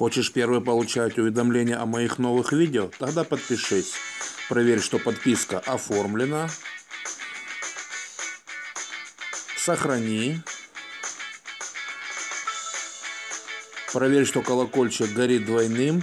Хочешь первый получать уведомления о моих новых видео? Тогда подпишись. Проверь, что подписка оформлена. Сохрани. Проверь, что колокольчик горит двойным.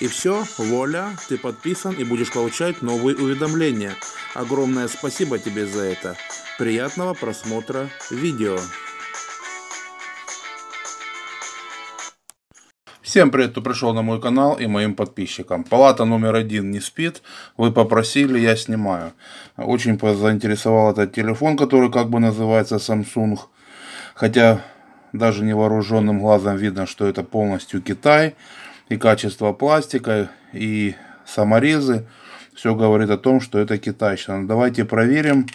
И все, воля, ты подписан и будешь получать новые уведомления. Огромное спасибо тебе за это. Приятного просмотра видео. Всем привет, кто пришел на мой канал и моим подписчикам. Палата номер один не спит. Вы попросили, я снимаю. Очень заинтересовал этот телефон, который как бы называется Samsung. Хотя даже невооруженным глазом видно, что это полностью Китай. И качество пластика, и саморезы. Все говорит о том, что это китайщина. Давайте проверим.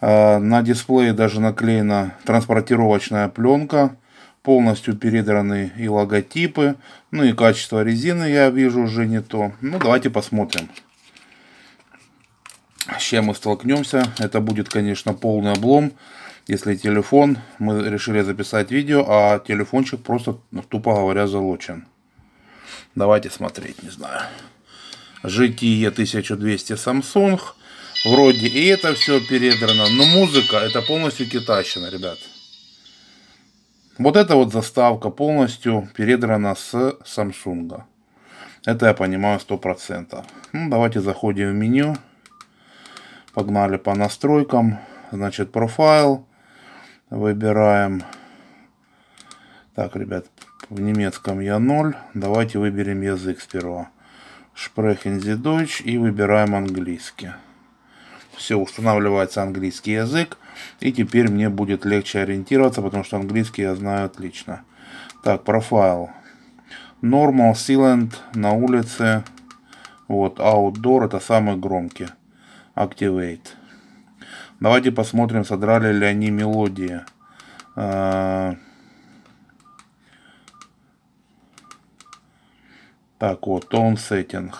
А, на дисплее даже наклеена транспортировочная пленка полностью передраны и логотипы, ну и качество резины я вижу уже не то. Ну давайте посмотрим. С чем мы столкнемся. Это будет, конечно, полный облом, если телефон, мы решили записать видео, а телефончик просто, ну, тупо говоря, залочен. Давайте смотреть, не знаю. GTE 1200 Samsung. Вроде и это все передрано, но музыка это полностью китайщина, ребят. Вот эта вот заставка полностью передрана с Samsung. Это я понимаю 100%. Ну, давайте заходим в меню. Погнали по настройкам. Значит, профайл. Выбираем. Так, ребят, в немецком я 0. Давайте выберем язык сперва. Sie Deutsch и выбираем английский все, устанавливается английский язык. И теперь мне будет легче ориентироваться, потому что английский я знаю отлично. Так, профайл. Normal, Silent, на улице. Вот, Outdoor, это самый громкий. Activate. Давайте посмотрим, содрали ли они мелодии. А, так, вот, Tone Setting.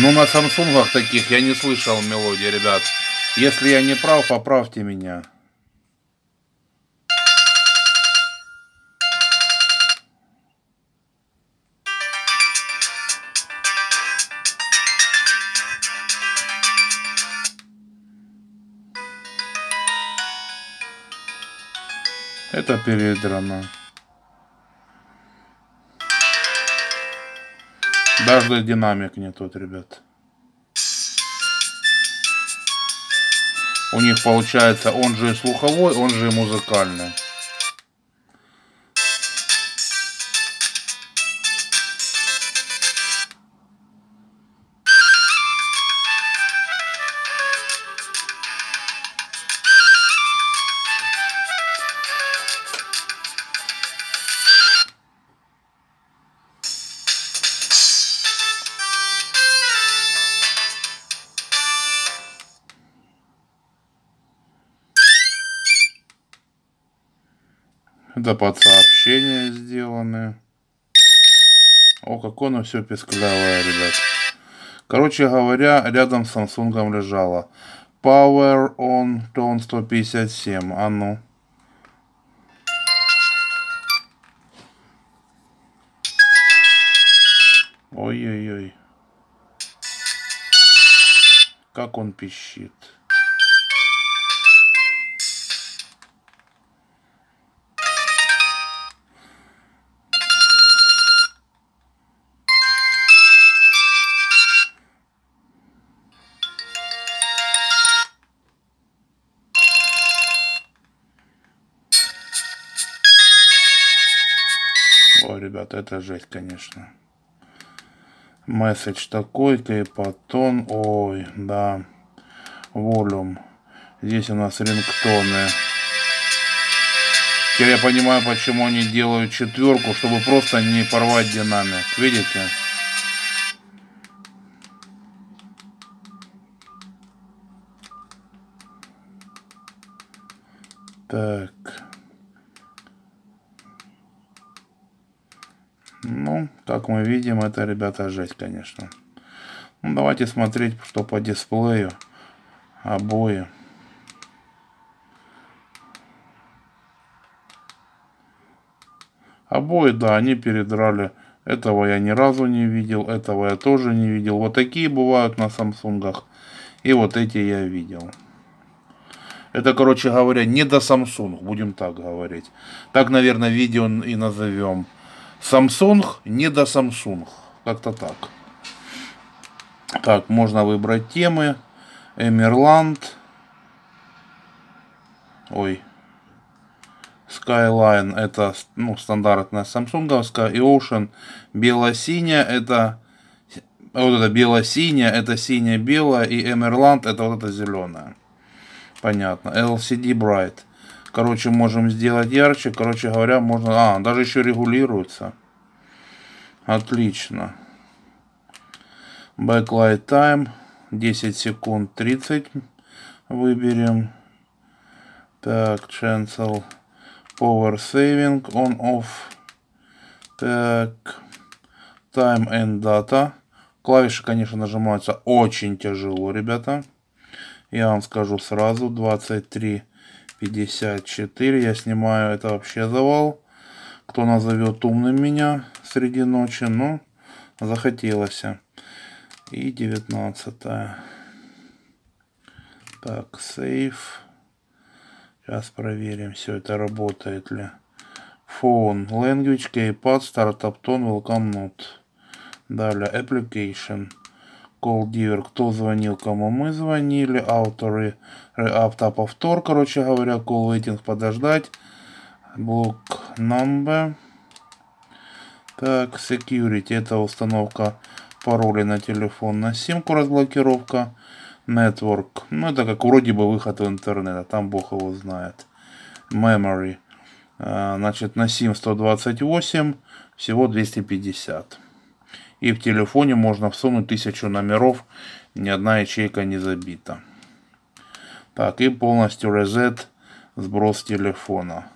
Ну, на Самсунгах таких я не слышал мелодии, ребят. Если я не прав, поправьте меня. Это передрано. Даже динамик не тот, ребят. У них получается он же слуховой, он же музыкальный. Это под сообщения сделаны. О, как оно все песклявое, ребят. Короче говоря, рядом с Samsung лежало. Power on Tone 157. А ну. Ой-ой-ой. Как он пищит. Вау, ребят, это жесть, конечно. Месседж такой, кейпатон, ой, да. Волюм. Здесь у нас рингтоны. Теперь я понимаю, почему они делают четверку, чтобы просто не порвать динамик. Видите? Так. Ну, как мы видим, это, ребята, жесть, конечно. Ну, давайте смотреть, что по дисплею. Обои. Обои, да, они передрали. Этого я ни разу не видел, этого я тоже не видел. Вот такие бывают на самсунгах. И вот эти я видел. Это, короче говоря, не до Samsung, будем так говорить. Так, наверное, видео и назовем. Samsung не до Samsung. Как-то так. Так, можно выбрать темы. Эмерланд. Ой. Skyline это ну, стандартная самсунговская. И Ocean бело-синяя это вот это бело-синяя, это синяя-белая. И Emerald это вот это зеленая. Понятно. LCD Bright. Короче, можем сделать ярче. Короче говоря, можно... А, даже еще регулируется. Отлично. Backlight Time. 10 секунд 30 выберем. Так, Chancel. Power Saving. On, Off. Так. Time and Data. Клавиши, конечно, нажимаются очень тяжело, ребята. Я вам скажу сразу. 23 54. Я снимаю. Это вообще завал. Кто назовет умным меня среди ночи. Ну, захотелось. И 19. Так, сейф. Сейчас проверим, все это работает ли. Phone, Language, Keypad, Startup Tone, Welcome Note. Далее, Application. Call Diver, кто звонил, кому мы звонили. Auto, авто, повтор, короче говоря. Call Waiting, подождать. Block Number. Так, Security, это установка пароли на телефон, на симку разблокировка. Network, ну это как вроде бы выход в интернет, а там бог его знает. Memory, а, значит на SIM 128, всего 250. И в телефоне можно всунуть 1000 номеров, ни одна ячейка не забита. Так, и полностью reset, сброс телефона.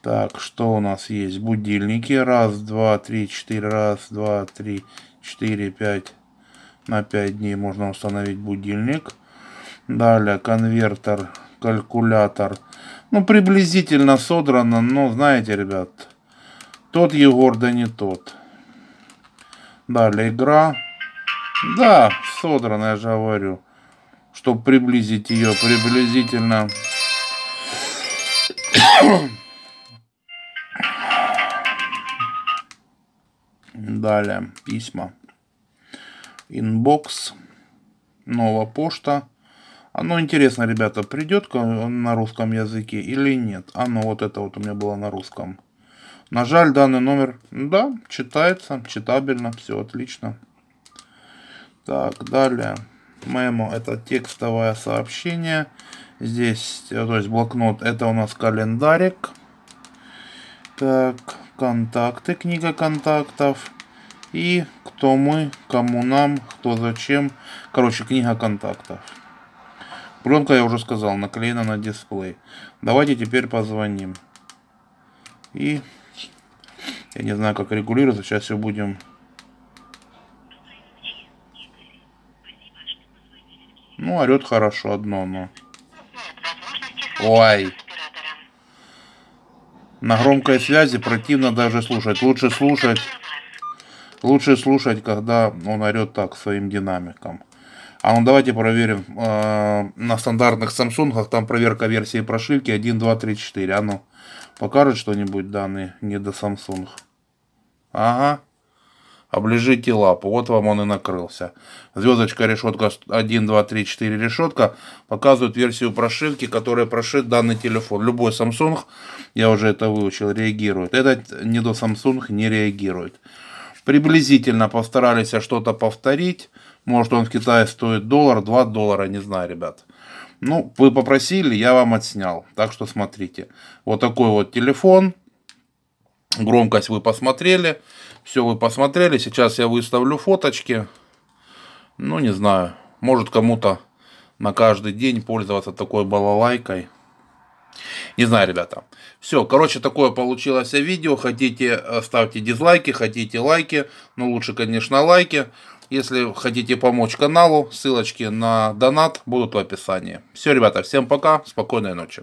Так, что у нас есть? Будильники. Раз, два, три, четыре. Раз, два, три, 4, 5 на 5 дней можно установить будильник. Далее конвертер, калькулятор. Ну, приблизительно содрано, но знаете, ребят, тот Егор, да не тот. Далее игра. Да, содрано, я же говорю. Чтобы приблизить ее приблизительно. Далее письма. Inbox. Новая почта. Оно интересно, ребята, придет на русском языке или нет. Оно вот это вот у меня было на русском. На жаль, данный номер, да, читается, читабельно, все отлично. Так, далее. Memo это текстовое сообщение. Здесь, то есть блокнот, это у нас календарик. Так, контакты, книга контактов. И кто мы, кому нам, кто зачем. Короче, книга контактов. Пленка, я уже сказал, наклеена на дисплей. Давайте теперь позвоним. И я не знаю, как регулироваться. Сейчас все будем... Ну, орет хорошо одно, но... Ой. На громкой связи противно даже слушать. Лучше слушать Лучше слушать, когда он орет так своим динамиком. А ну давайте проверим э, на стандартных Samsung, там проверка версии прошивки 1, 2, 3, 4. А ну, покажет что-нибудь данные не до Samsung. Ага. Оближите лапу. Вот вам он и накрылся. Звездочка, решетка 1, 2, 3, 4 решетка показывает версию прошивки, которая прошит данный телефон. Любой Samsung, я уже это выучил, реагирует. Этот не до Samsung не реагирует приблизительно постарались что-то повторить. Может он в Китае стоит доллар, 2 доллара, не знаю, ребят. Ну, вы попросили, я вам отснял. Так что смотрите. Вот такой вот телефон. Громкость вы посмотрели. Все вы посмотрели. Сейчас я выставлю фоточки. Ну, не знаю. Может кому-то на каждый день пользоваться такой балалайкой. Не знаю, ребята. Все, короче, такое получилось видео. Хотите, э, ставьте дизлайки, хотите лайки. Но лучше, конечно, лайки. Если хотите помочь каналу, ссылочки на донат будут в описании. Все, ребята, всем пока, спокойной ночи.